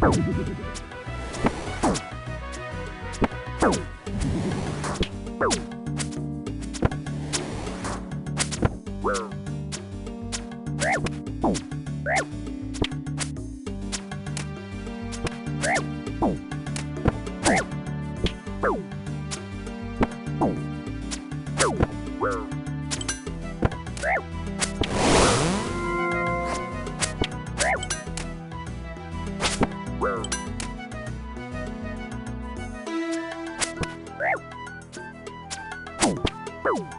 oh Oh.